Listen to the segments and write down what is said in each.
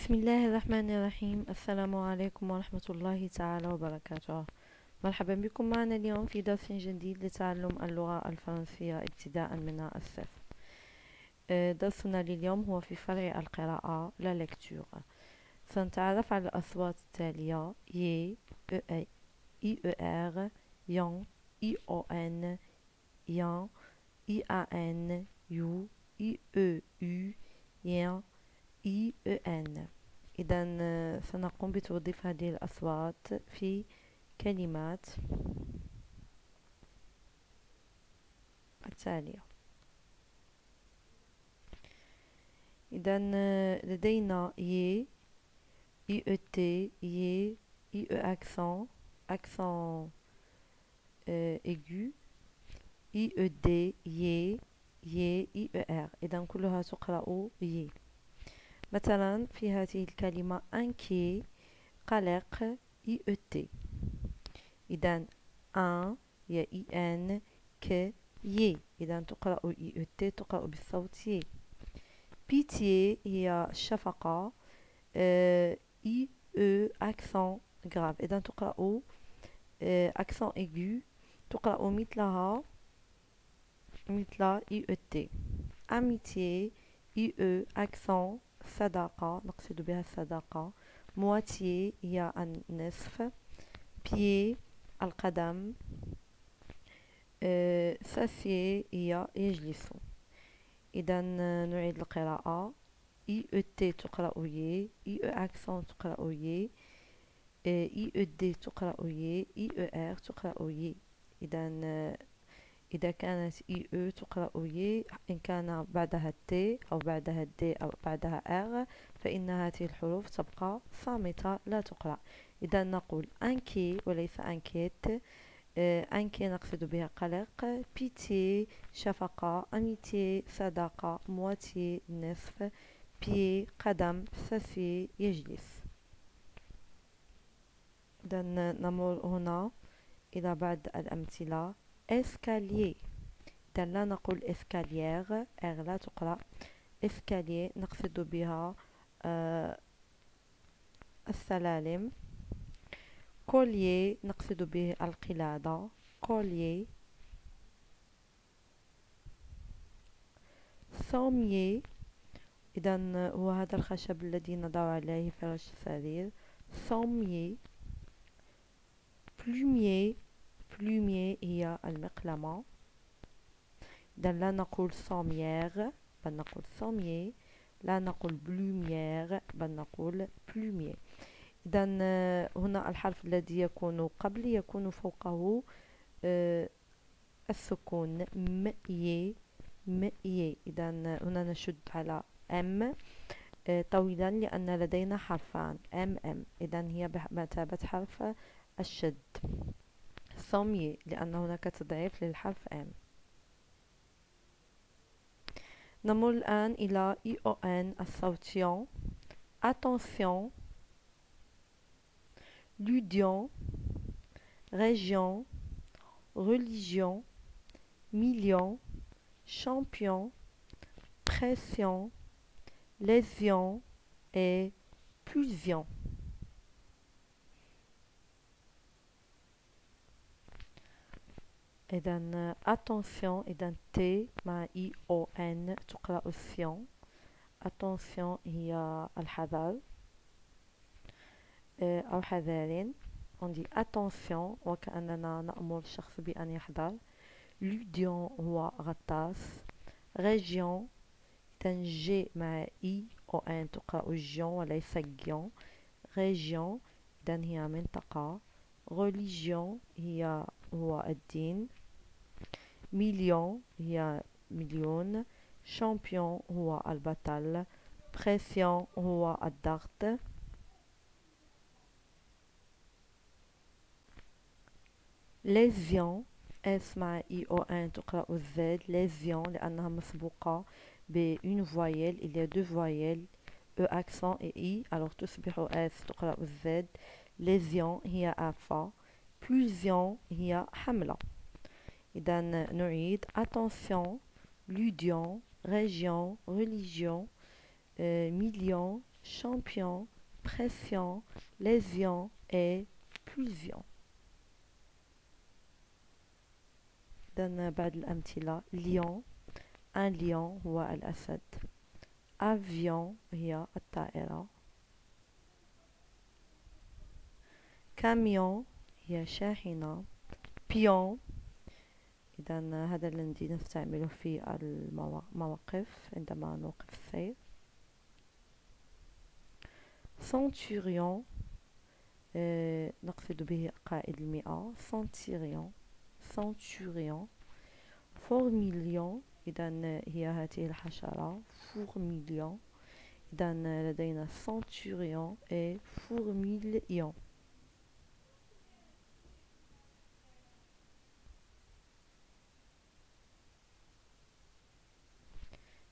بسم الله الرحمن الرحيم. السلام عليكم ورحمة الله تعالى وبركاته. مرحبا بكم معنا اليوم في درس جديد لتعلم اللغة الفرنسية ابتداء من الصفر. آه، درسنا لليوم هو في فرع القراءة la lecture سنتعرف على الأصوات التالية ier i e r ion i o n ian i a n ieu i e u ien i e n اذا سنقوم بتوظيف هذه الأصوات في كلمات التالية. اذا لدينا ié i e t ié i e accent accent aigu i e d ié ié i e r اذا كلها تقرأ ié. مثلا في هذه الكلمة inquiet قلق i e t. إذا in يا i n qu ié. إذا تقرأ i e t تقرأ بالصوت ié. pitié هي الشفقة i e accent grave. إذا تقرأ accent aigu تقرأ مثلها مثل i e t. amitié i e accent صداقة نقصد بها الصداقة moitié هي النصف. pied القدم. s'assied هي يجلس. إذا نعيد القراءة. i e t تقرأ ié i e accent تقرأ ié i e d تقرأ ié i e r تقرأ ié إذا إذا كانت i e تقرأ ié إن كان بعدها t أو بعدها d أو بعدها r فإن هذه الحروف تبقى صامتة لا تقرأ. إذا نقول inquiet وليس inquiet inquiet نقصد بها قلق pitié شفقة أميتي صداقة مواتي نصف بي قدم سفي يجلس. إذا نمر هنا إلى بعض الأمثلة. اسكاليي إذا لا نقول اسكاليير إغ لا تقرأ. اسكاليي نقصد بها آه السلالم. كوليي نقصد به القلادة. كوليي صوميي إذا هو هذا الخشب الذي نضع عليه فرش السرير. صوميي بلوميي بلوميي هي المقلمة إذا لا نقول صوميير بل نقول صوميي لا نقول بلوميير بل نقول بلوميي إذا هنا الحرف الذي يكون قبل يكون فوقه السكون م ي م ي إذا هنا نشد على ام طويلا لأن لدينا حرفان ام ام إذا هي بمثابة حرف الشد. صمي لأن هناك تضعيف للحرف M نمر الآن إلى ION الصوتيون attention ludion région religion million champion pression lésion et pulsion إذا attention إذا T مع I O N تقرأ السيون attention هي الحذر أو حذار on dit attention وكأننا نأمر الشخص بأن يحذر ludion هو غطاس région إذا G مع I O N تقرأ جيون وليس جيون région إذا هي منطقة religion هي هو الدين مليون هي مليون شامبيون هو البطل بريسيون هو الضغط ليزيون اس مع اي او ان تقرا الزد ليزيون لانها مسبوقه ب اون فويل il y a deux voyelles e accent et i alors تصبح اس تقرا الزد ليزيون هي افا بلوزيون هي حمله إذا نعيد attention ludion région religion euh, million champion pression lésion et pulsion إذن بعض الأمثلة lion un lion هو الأسد avion هي الطائرة camion هي شاحنة pion إذا هذا الذي نستعمله في المواقف عندما نوقف السير. Centurion آه، نقصد به قائد المئة. Centurion centurion. fourmilion إذا هي هذه الحشرة. fourmilion إذا لدينا centurion et fourmilion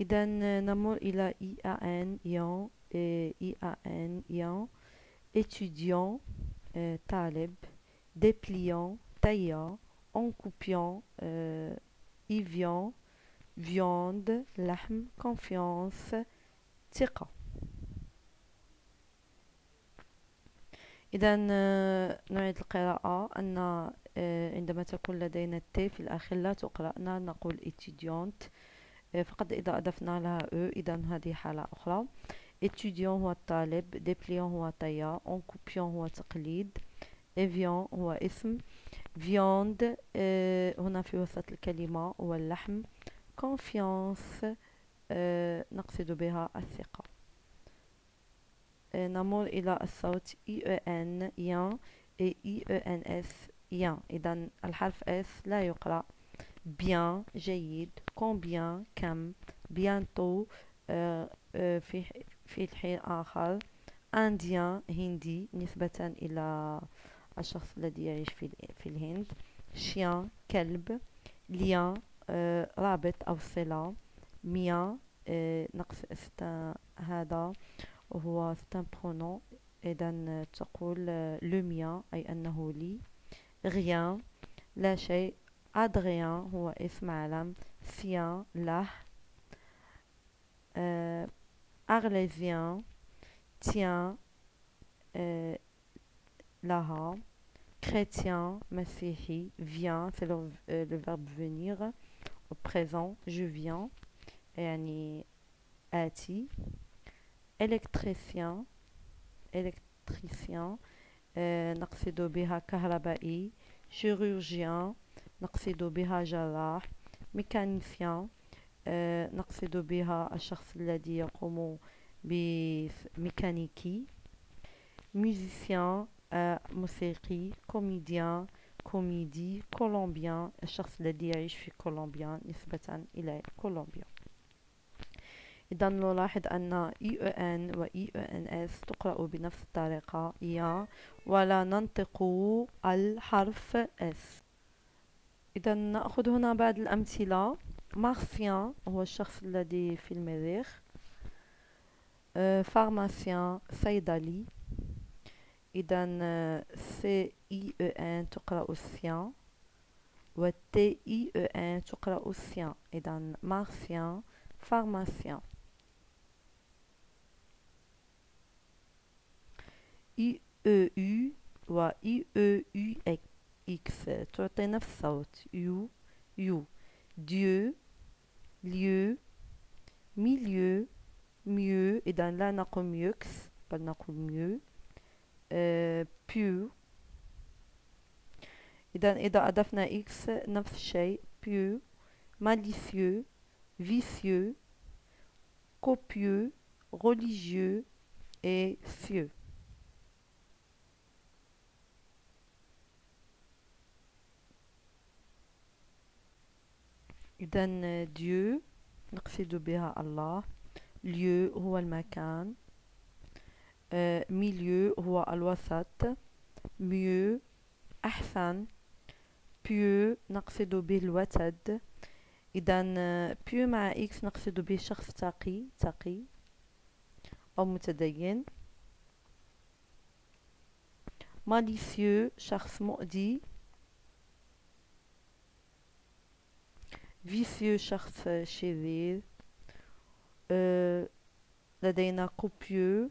إذا نمر إلى IAN يون IAN يون étudiant طالب. dépliant taillant encoupiant Evian viande لحم confiance ثقة. إذا نعيد القراءة. أن عندما تكون لدينا التي في الآخر لا تقرأنا نقول étudiante فقط إذا أضفنا لها أو إذا هذه حالة أخرى. Étudiant هو الطالب dépliant هو طيا encoupant هو تقليد évian هو اسم viande هنا في وسط الكلمة هو اللحم confiance نقصد بها الثقة. نمر إلى الصوت EN ين et ENS ين إذا الحرف S لا يقرأ. Bien جيد combien كم bientôt في في الحين آخر indien هندي نسبة إلى الشخص الذي يعيش في, في الهند chien كلب lien رابط أو صلة ميا نقص هذا وهو ستان برونون إذا تقول لو ميا أي أنه لي rien لا شيء أدريان هو اسم علم سيان له أغليزيان تيان لها chrétien مسيحي vient c'est le, le verbe venir au présent je viens يعني آتي électricien électricien نقصد بها كهربائي chirurgien نقصد بها جراح ميكانيسيان نقصد بها الشخص الذي يقوم بميكانيكي musicien موسيقي comédien كوميدي colombien الشخص الذي يعيش في كولومبيا نسبة إلى كولومبيا. إذا نلاحظ أن i e n و i e n s تقرأ بنفس الطريقة يا ولا ننطق الحرف s. إذا نأخذ هنا بعض الأمثلة. martien هو الشخص الذي في المريخ. pharmacien صيدلي إذا c i e n تقرأ cien و t i e n تقرأ tien إذا martien pharmacien. i e u و i e u x تعطي نفس الصوت ieu ieu Dieu lieu milieu mieux إذا لا نقول mieux بل نقول mieux pieu إذا إذا أضفنا x نفس الشيء pieux malicieux vicieux copieux religieux et cieux إذا Dieu نقصد بها الله. Lieu هو المكان. milieu هو الوسط. Mieux أحسن. pieu نقصد به الوتد إذا pieu مع x نقصد به شخص تقي تقي. أو متدين. malicieux شخص مؤذي. vicieux شخص شرير لدينا copieux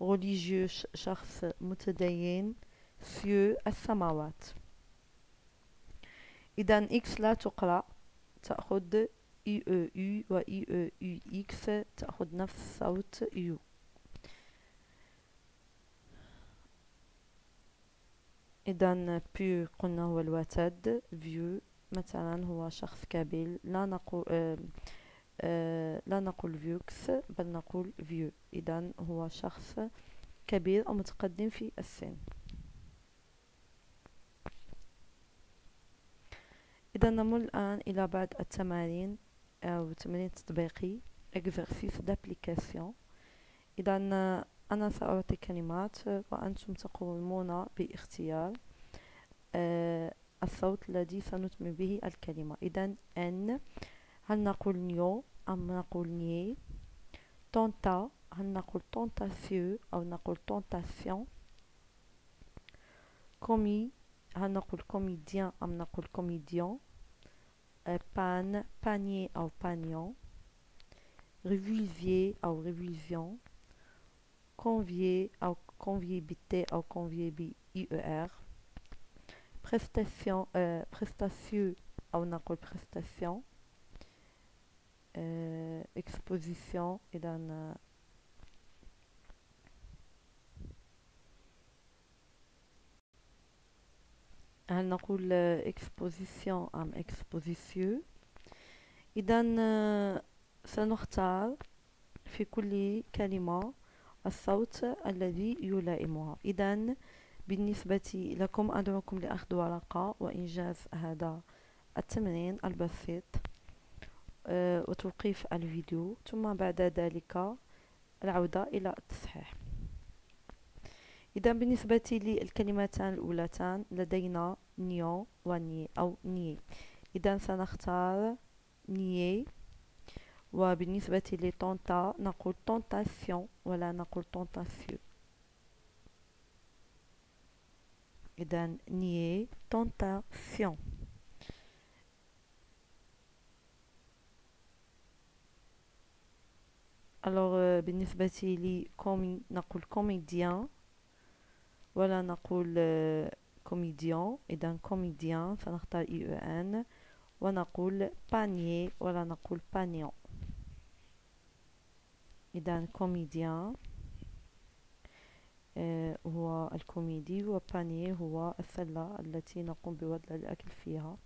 religieux شخص متدين cieux السماوات إذا x لا تقرأ تأخذ i e u و i e u x تأخذ نفس صوت ieu إذا pieu قلنا هو الوتد vieux مثلا هو شخص كبير لا نقول آه آه لا نقول vieux بل نقول vieux. إذا هو شخص كبير أو متقدم في السن. إذا نمر الآن إلى بعض التمارين أو تمرين تطبيقي exercice d'application. إذا أنا سأعطي كلمات وأنتم تقومون باختيار آه، الصوت الذي سنتم به الكلمة. إذا أن هل نقول nieu أم نقول nier؟ tenta هل نقول tentatieu أو نقول tentation comé هل نقول comédien أم نقول comédion؟ pan panier أو panion révulsier أو révulsion convier أو conviébité أو conviébi IER prestation euh, prestation أو نقول prestation euh, exposition إذا هل نقول exposition أم exposition إذا سنختار في كل كلمة الصوت الذي يلائمها إذا بالنسبة لكم أدعوكم لأخذ ورقة وإنجاز هذا التمرين البسيط آه، وتوقيف الفيديو ثم بعد ذلك العودة إلى التصحيح. إذا بالنسبة للكلمتان الأولتان لدينا نيو وني أو ني. إذا سنختار nier وبالنسبة ل tenta نقول tentation ولا نقول tentatieu إذا nier tentation alors بالنسبة لي comé نقول comédien ولا نقول comédien إذا comédien سنختار إي أو إن ونقول panier ولا نقول panion إذا comédien آه، هو الكوميدي و panier هو السلة التي نقوم بوضع الأكل فيها.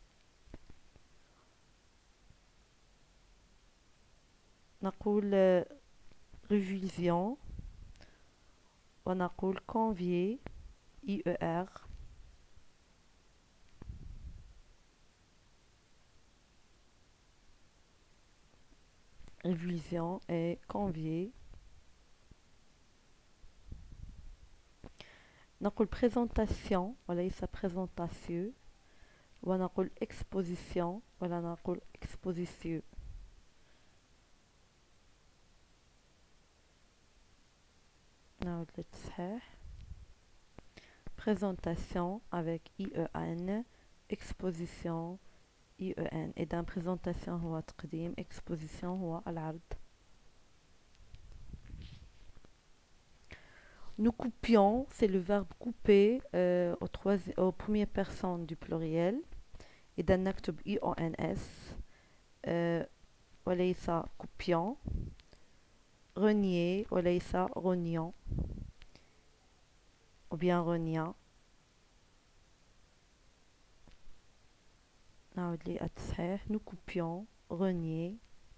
نقول révulsion ونقول كونفي اي أو ار révision et convier. نقول présentation وليس présentation. ونقول exposition ولا نقول exposition. نعود للتصحيح. Présentation avec IEN exposition اي أو ان اذا بريزونطاسيون هو تقديم اكسبوزيسيون هو العرض. Nous coupions, c'est le verbe couper euh, au, troisième, au première personne du pluriel. إذا نكتب إي أو إن إس وليس coupions. renier وليس renions. ou bien reniant. نعود للتصحيح nous coupions renier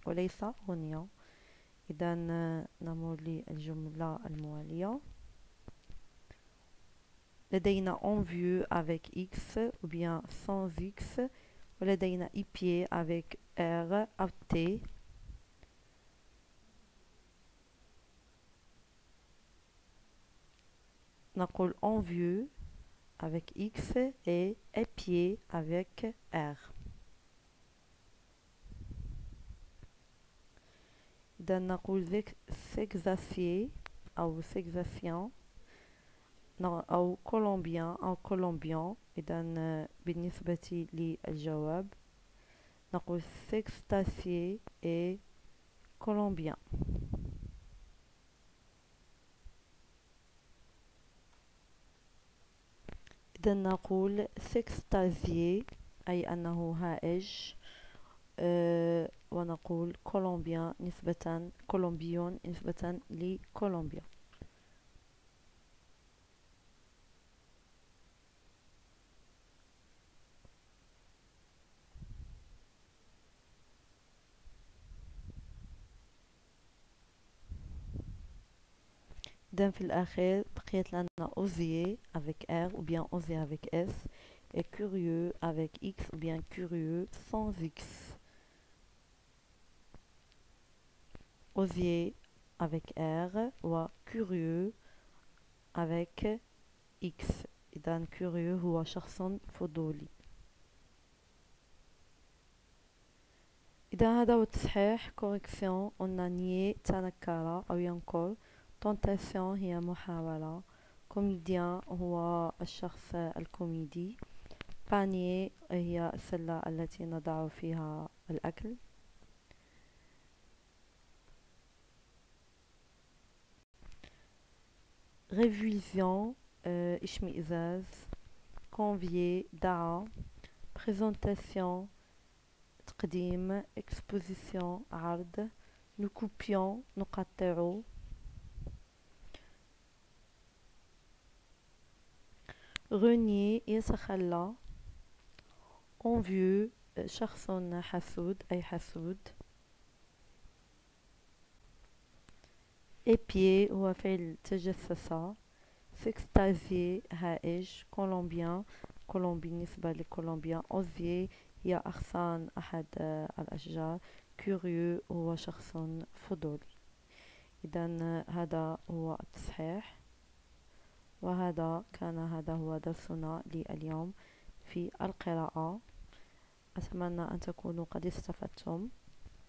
وليس renions إذا نمر للجملة الموالية لدينا en vue avec x ou bien sans x ولدينا pied avec r أو t نقول en vue avec X et épier avec R. إذا نقول سexacier أو sexation أو كولومبيان أو كولومبيان إذا بالنسبة للجواب نقول سيكستاسي إي كولومبيان إذا نقول s'extasier أي أنه هائج أه ونقول colombien نسبة colombien نسبة لكولومبيا D'un fil akhir, بقيت لنا osier avec R ou bien osier avec S et curieux avec X ou bien curieux sans X. Osier avec R ou curieux avec X. إذا curieux هو شخص فضولي. إذا هذا هو التصحيح correction قلنا نيي تنكر أو ينكر تونتاسيون هي محاولة comédien هو الشخص الكوميدي panier هي السلة التي نضع فيها الأكل révulsion اشمئزاز convier دعا présentation تقديم exposition عرض nous coupions نقطع renier يتخلى envieux شخص حسود أي حسود épier هو فعل تجسس s'extasier هائج colombien كولومبي نسبة لكولومبيا أوزي هي أغصان أحد الأشجار كوريو هو شخص فضولي إذا هذا هو التصحيح وهذا كان هذا هو درسنا لليوم في القراءة. أتمنى أن تكونوا قد استفدتم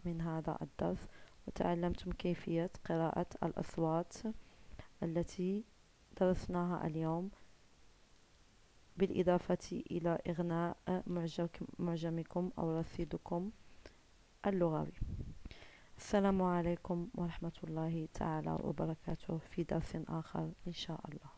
من هذا الدرس وتعلمتم كيفية قراءة الأصوات التي درسناها اليوم بالإضافة إلى إغناء معجمكم أو رصيدكم اللغوي. السلام عليكم ورحمة الله تعالى وبركاته في درس آخر إن شاء الله.